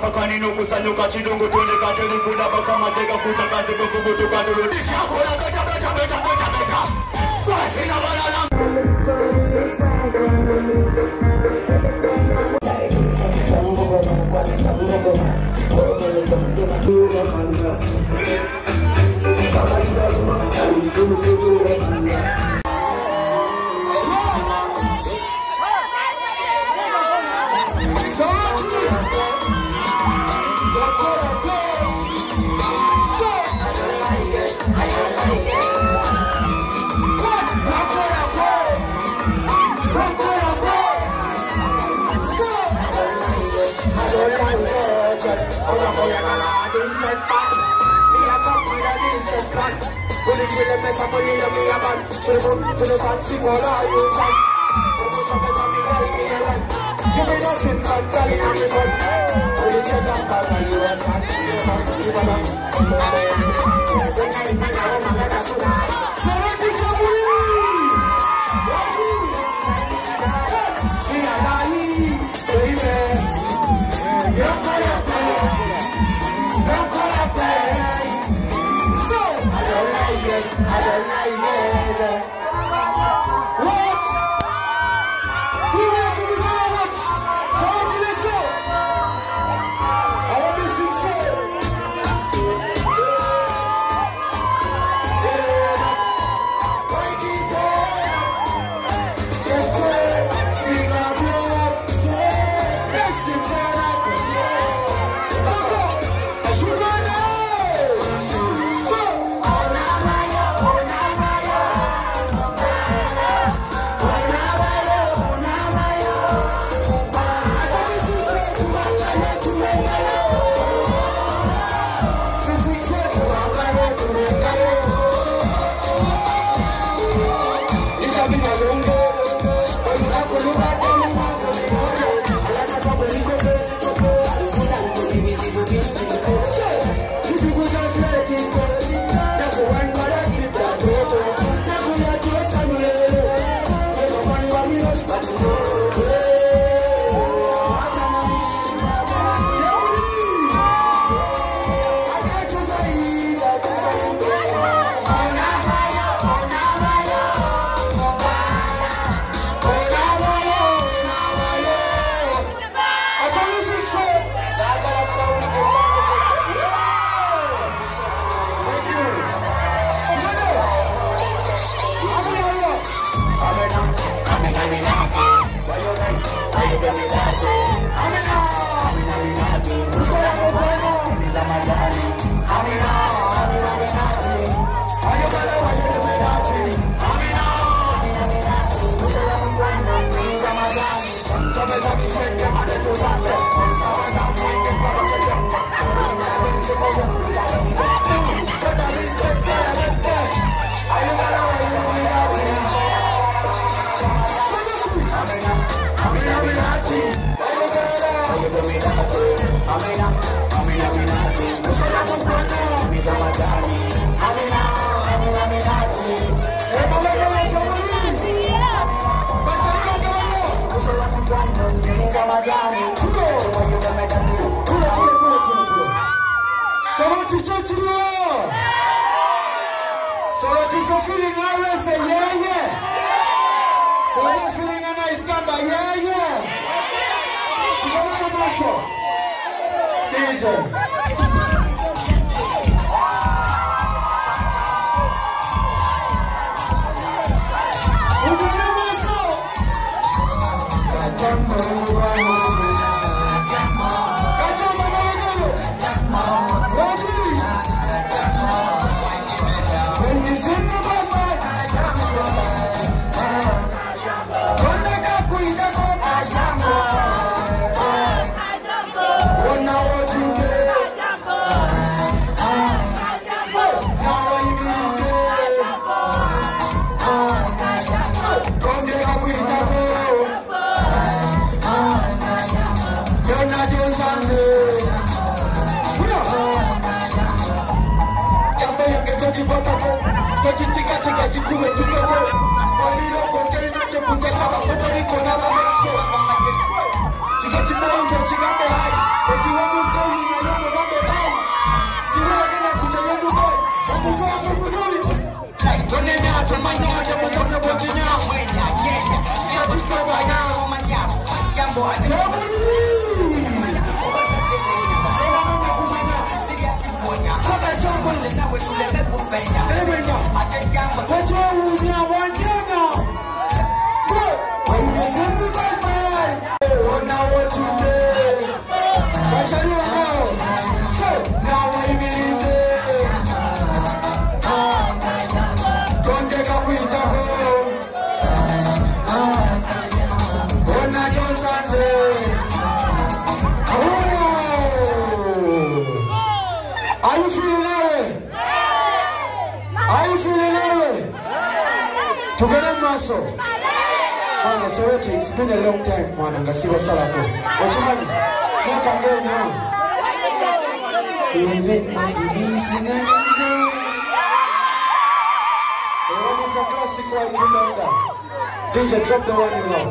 pakani Hola, voy a ganar, dicen paz. Demuvubuka kulana zamba kanino kusanyuka chidungu twende kateli kula baka mateka kuta kazi kukubutu kadulu Kula beta beta beta beta beta Basi na balala Sauti feeling a nice gamba yeah. DJ. Chipotako tochitikateka chikuve tukeko olilokoterinake wishing that they would fail. I think I'm a. What you want? Are you feeling it? Tugere maso. Mwana Soweto, it's been a long time mwana ngasiwa salako. Wachimanyi, miaka ngena. Even must be missing an angel. They want it a classic like you remember. DJ, drop the one you love.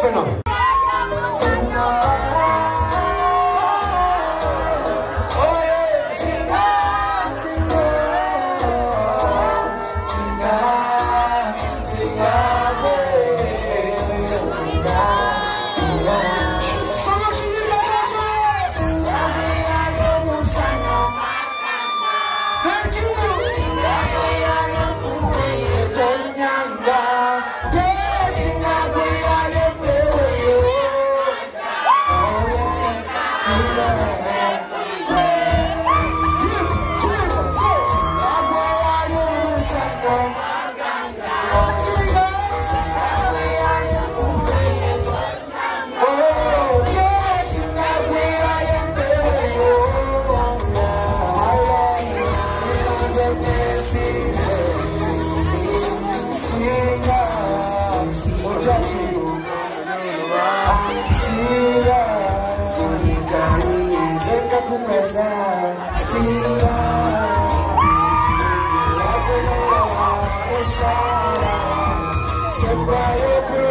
teléfono. Thank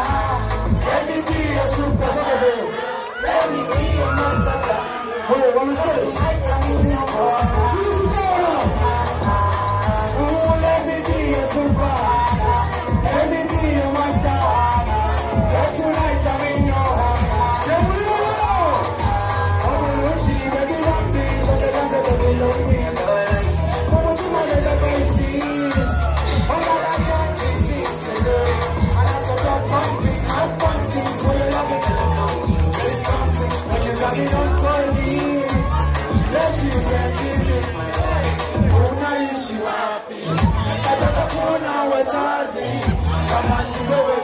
sazi kama siwewe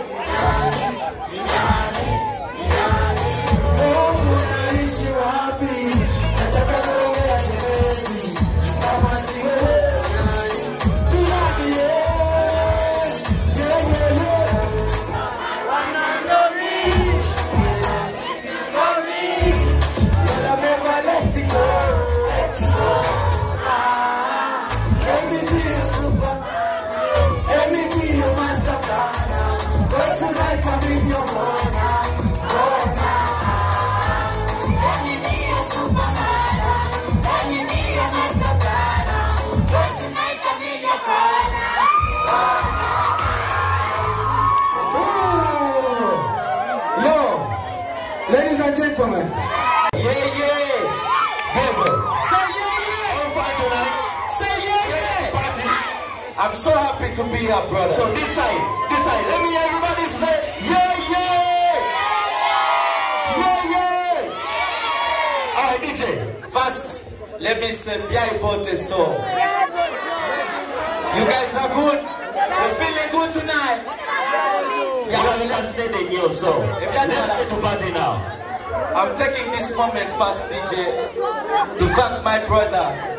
I'm so happy to be here, brother. So this side, this side. Let me everybody say, yeah, yeah. Yeah, yeah. All right, DJ. First, let me say, Bia Ipote so. You guys are good? You're feeling good tonight? Yeah, I'm understanding you, so. Let's get to party now. I'm taking this moment first, DJ, to thank my brother,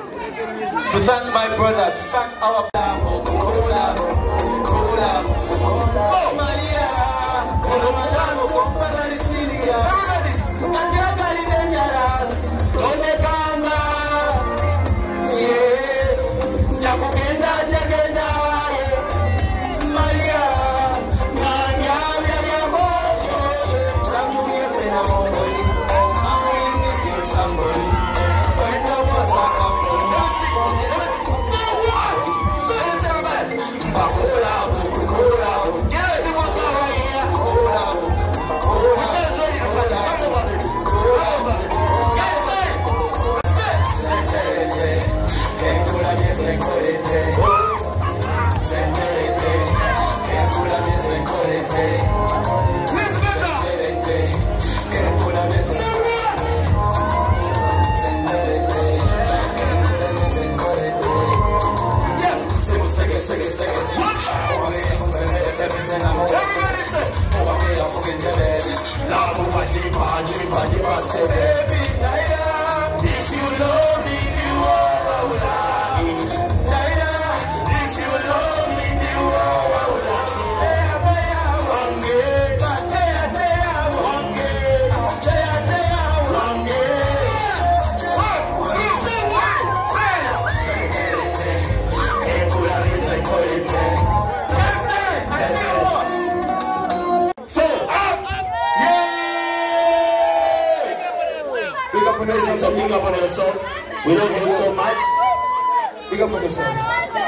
to thank my brother, to thank our Coca-Cola, Coca-Cola, Coca-Cola, Coca-Cola, Coca-Cola, Coca-Cola, pode, pode você beber. We love you so much. Big up for yourself.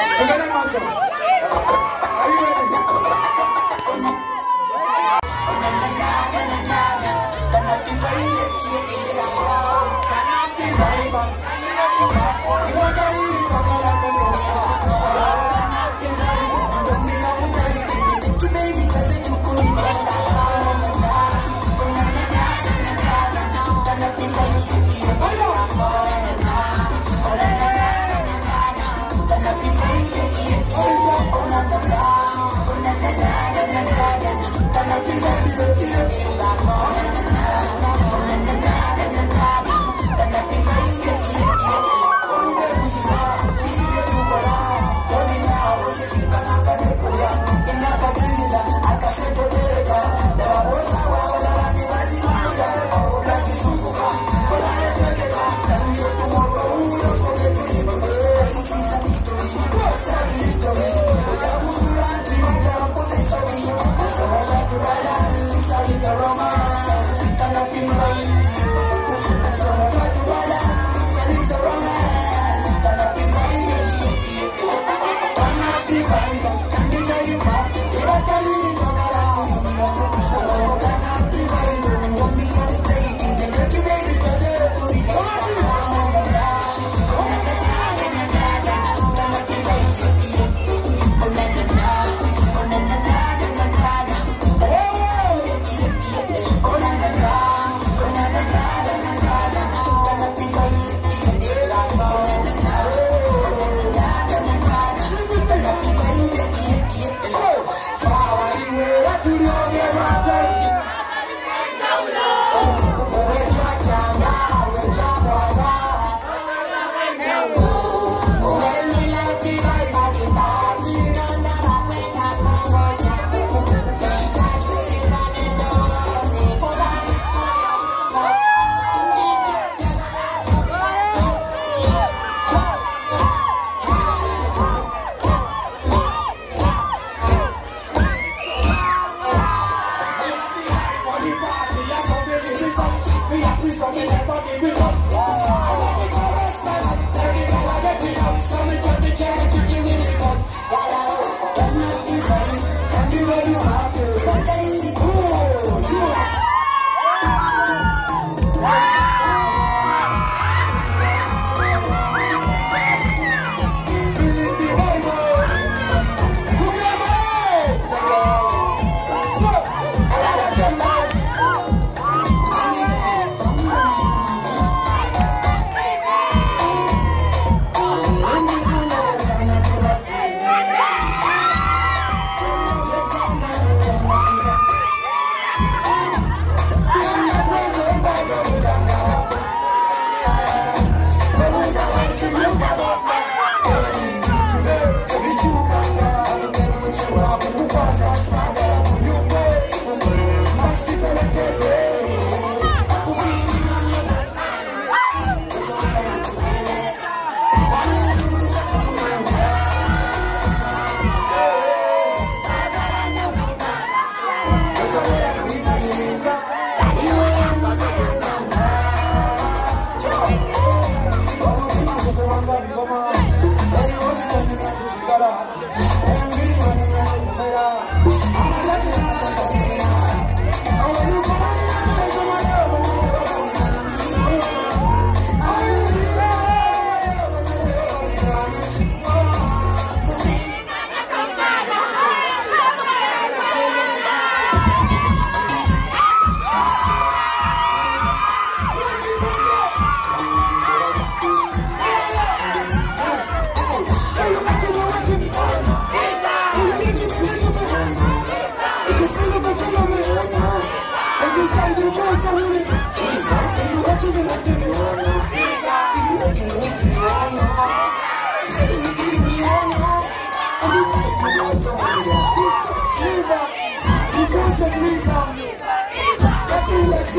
power.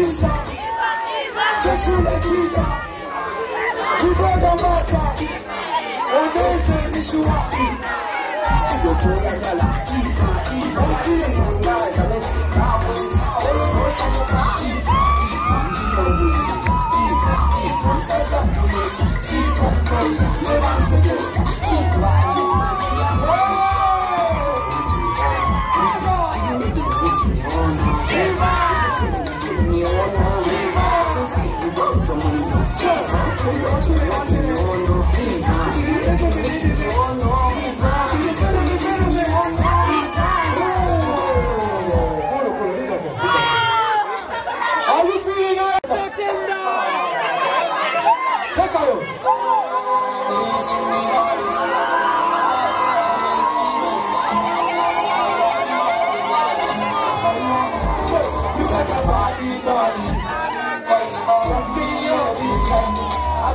Batista. Just to make it up. People don't matter. Oh, they say me to walk. She go to la la la. Eva, Eva, Eva. Guys, I don't speak that way. There is no sign of that. Eva, Eva, Eva. Eva, Eva. Says I'm the She's from French. Never said it. Eva, Eva. Are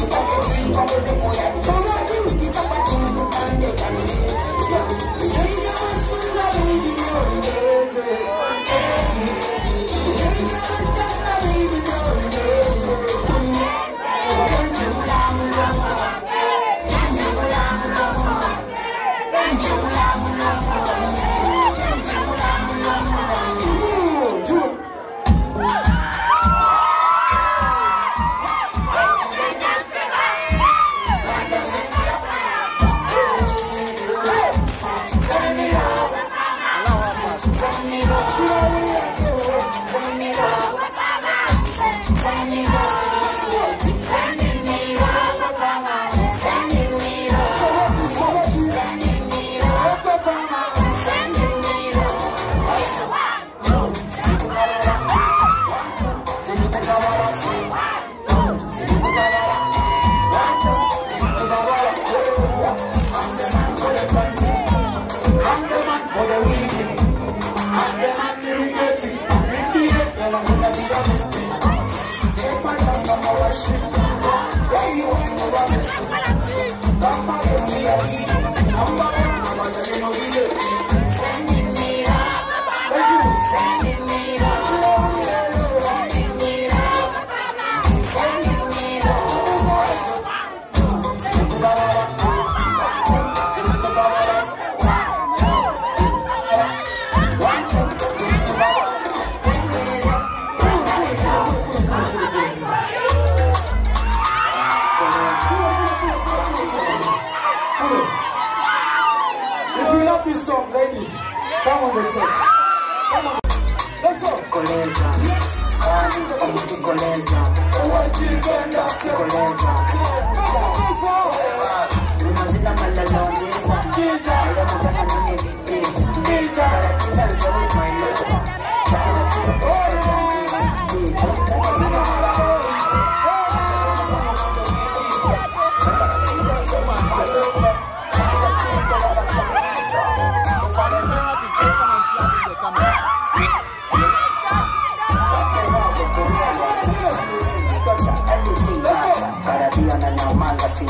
like you on,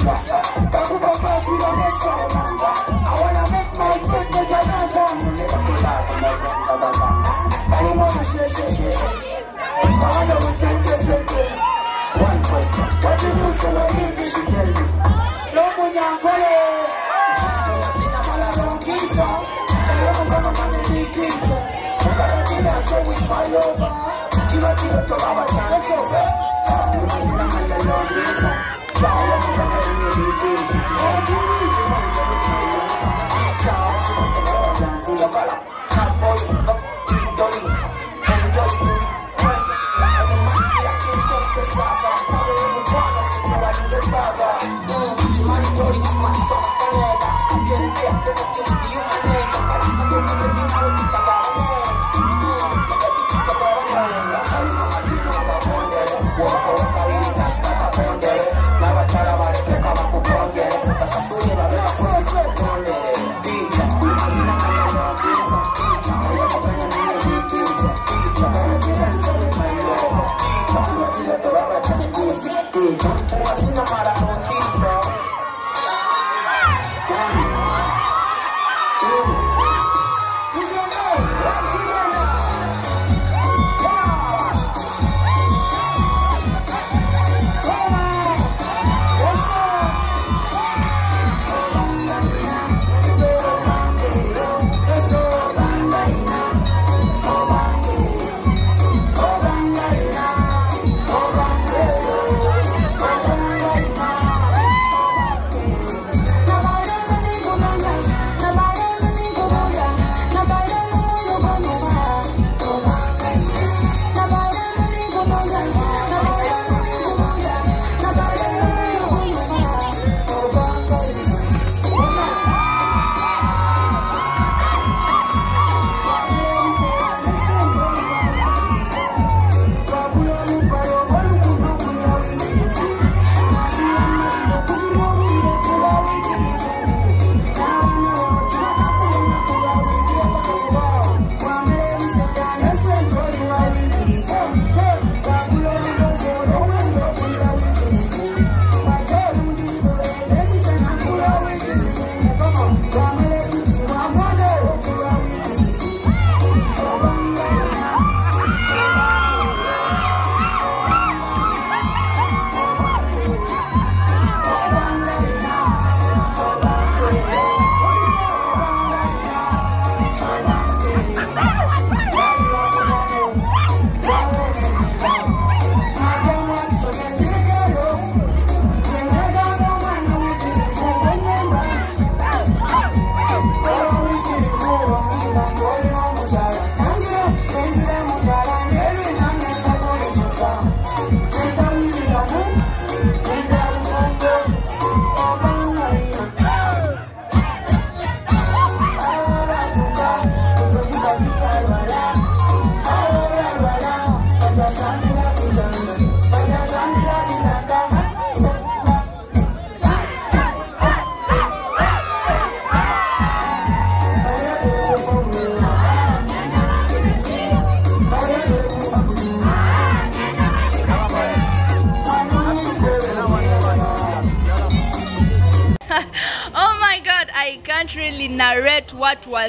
mesa. I wanna make my kubabanza I one question What you tell me my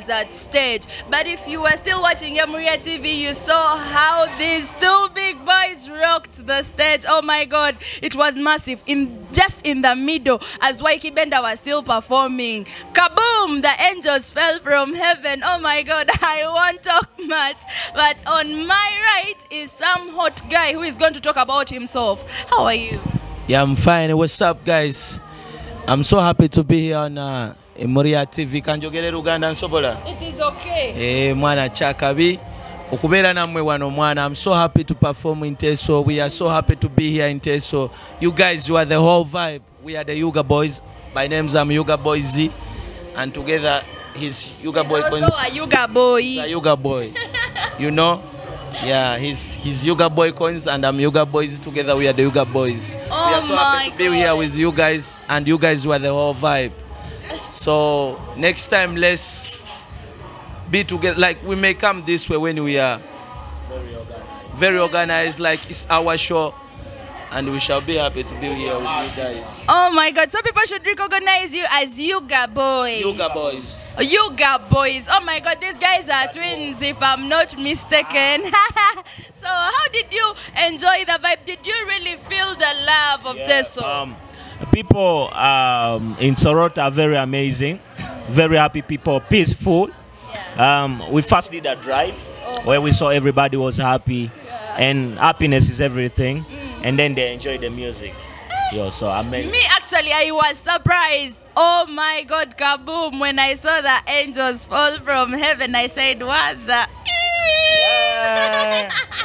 what was at stage. But if you were still watching Emuria TV, you saw how these two big boys rocked the stage. Oh my god, it was massive. In just in the middle, as Ykee Benda was still performing. Kaboom! The angels fell from heaven. Oh my god, I won't talk much. But on my right is some hot guy who is going to talk about himself. How are you? Yeah, I'm fine. What's up, guys? I'm so happy to be here on uh, Moria TV. Kanjogere Uganda nsobola. It is okay. Eh, mwana chakabi. Okubeera nammwe wano mwana. I'm so happy to perform in Teso. We are so happy to be here in Teso. You guys, you are the whole vibe. We are the Yuga Boys. My name's I'm Yuga Boy Z. And together, he's Yuga Boy. Also a Yuga boy. He's a Yuga Boy. you know? Yeah, he's he's Yuga Boy Coins and I'm Yuga Boys. Together we are the Yuga Boys. Oh we are so happy my to be here with you guys and you guys were the whole vibe. So next time let's be together. Like we may come this way when we are very organized. Like it's our show and we shall be happy to be here with you guys. Oh my god, some people should recognize you as Yuga boy. Yuga Boys. Yuga boys. Oh my god, these guys are twins if I'm not mistaken. so how did you enjoy the vibe? Did you really feel the love of Teso? Um, people um, in Soroti are very amazing, very happy people, peaceful. Um, we first did a drive where we saw everybody was happy, and happiness is everything. And then they enjoyed the music. Yo, so amazing. Me actually, I was surprised. Oh my god, kaboom! When I saw the angels fall from heaven, I said, "What the?" We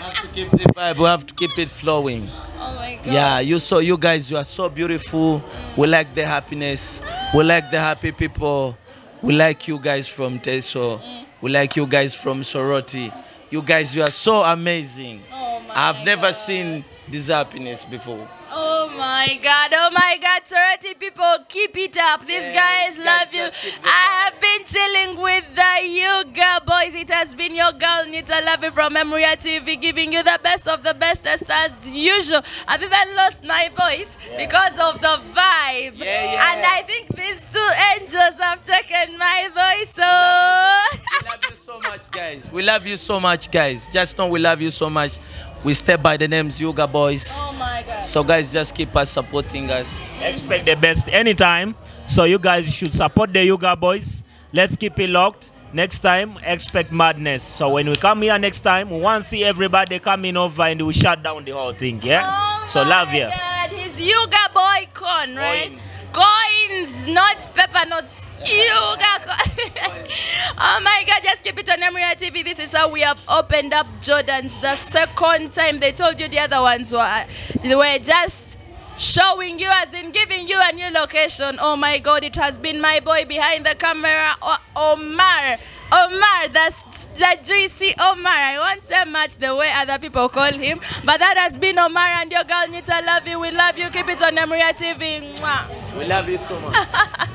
have to keep the vibe. We have to keep it flowing. Oh my god. Yeah, you saw you guys. You are so beautiful. Mm. We like the happiness. We like the happy people. We like you guys from Teso. Mm. We like you guys from Soroti. You guys, you are so amazing. Oh my I've never God. seen this happiness before. Oh my god, oh my god, Soroti people, keep it up. These Yeah, guys guys, love you. just keep the I have been chilling with the Yuga boys. It has been your girl Nita Love from Emuria TV, giving you the best of the best as usual. I've even lost my voice because of the vibe. Yeah, yeah. And I think these two angels have taken my voice. So oh. We love you so much, guys. We love you so much, guys. Just know we love you so much. We step by the names Yoga Boys. Oh my god. So, guys, just keep us supporting us. Expect the best anytime. So you guys should support the Yuga boys. Let's keep it locked. Next time, expect madness. So when we come here next time, we want to see everybody coming over and we shut down the whole thing. Yeah. Oh so love you. God, he's Yuga boy con, right? Coins. Coins, not pepper, not Yuga. Oh my God, just keep it on Emuria TV. This is how we have opened up Jordans the second time. They told you the other ones were they were just showing you as in giving you a new location. Oh my God, it has been my boy behind the camera, Omar. Omar, that's the juicy Omar. I won't say much the way other people call him, but that has been Omar and your girl Nita. Love you. We love you. Keep it on Emuria TV. Mwah. We love you so much.